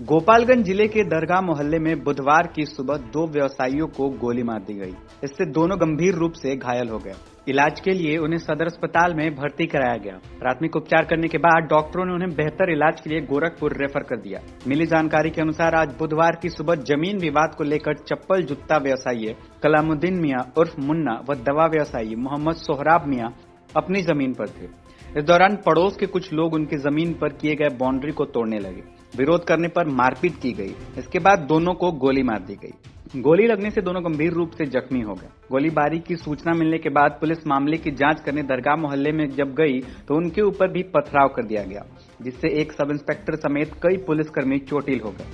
गोपालगंज ज़िले के दरगाह मोहल्ले में बुधवार की सुबह दो व्यवसायियों को गोली मार दी गई। इससे दोनों गंभीर रूप से घायल हो गए। इलाज के लिए उन्हें सदर अस्पताल में भर्ती कराया गया। प्राथमिक उपचार करने के बाद डॉक्टरों ने उन्हें बेहतर इलाज के लिए गोरखपुर रेफर कर दिया। मिली जानकारी के अनुसार आज बुधवार की सुबह ज़मीन विवाद को लेकर चप्पल जूता व्यवसायी कलामुद्दीन मियाँ उर्फ़ मुन्ना व दवा व्यवसायी मोहम्मद सोहराब मियाँ अपनी ज़मीन पर थे। इस दौरान पड़ोस के कुछ लोग उनकी ज़मीन पर किए गए बाउंड्री को तोड़ने लगे। विरोध करने पर मारपीट की गई। इसके बाद दोनों को गोली मार दी गई। गोली लगने से दोनों गंभीर रूप से जख्मी हो गए। गोलीबारी की सूचना मिलने के बाद पुलिस मामले की जाँच करने दरगाह मोहल्ले में जब गई तो उनके ऊपर भी पथराव कर दिया गया, जिससे एक सब इंस्पेक्टर समेत कई पुलिसकर्मी चोटिल हो गए।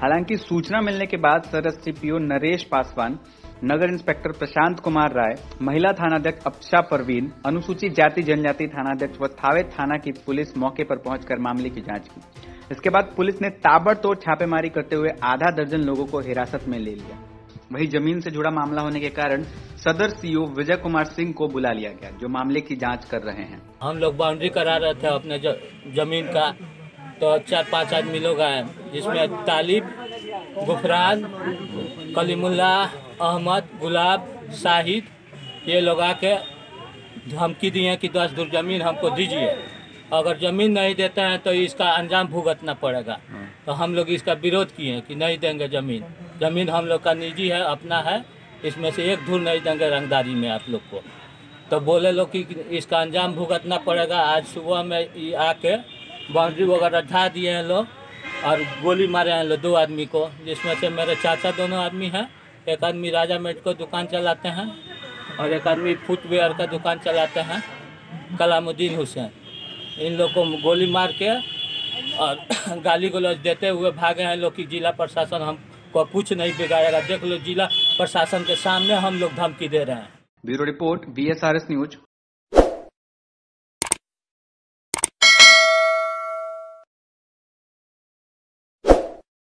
हालाँकि सूचना मिलने के बाद सर सीपीओ नरेश पासवान, नगर इंस्पेक्टर प्रशांत कुमार राय, महिला थानाध्यक्ष अप्शा परवीन, अनुसूचित जाति जनजाति थानाध्यक्ष व थावे थाना की पुलिस मौके पर पहुंचकर मामले की जाँच की। इसके बाद पुलिस ने ताबड़तोड़ छापेमारी करते हुए आधा दर्जन लोगों को हिरासत में ले लिया। वहीं ज़मीन से जुड़ा मामला होने के कारण सदर सीओ विजय कुमार सिंह को बुला लिया गया, जो मामले की जाँच कर रहे हैं। हम लोग बाउंड्री करा रहे थे अपने ज़मीन का तो चार पाँच आदमी लोग आए जिसमें तालिब, गुफरान, कलीमुल्ला, अहमद, गुलाब शाहिद ये लोग आके धमकी दिए कि दस दूर ज़मीन हमको दीजिए। अगर ज़मीन नहीं देते हैं तो इसका अंजाम भुगतना पड़ेगा। तो हम लोग इसका विरोध किए हैं कि नहीं देंगे ज़मीन। ज़मीन हम लोग का निजी है अपना है। इसमें से एक धूल नहीं देंगे रंगदारी में आप लोग को। तो बोले लोग कि इसका अंजाम भुगतना पड़ेगा। आज सुबह में आके बाउंड्री वगैरह ढा दिए हैं लोग और गोली मारे हैं लोग दो आदमी को जिसमें से मेरे चाचा दोनों आदमी हैं। एक आदमी राजा मेट को दुकान चलाते हैं और एक आदमी फुटवेयर का दुकान चलाते हैं। कलामुद्दीन हुसैन। इन लोग को गोली मार के और गाली गलौज देते हुए भागे हैं लोग कि जिला प्रशासन हम को कुछ नहीं बिगाड़ेगा। देख लो, जिला प्रशासन के सामने हम लोग धमकी दे रहे हैं। Bureau report BSRS news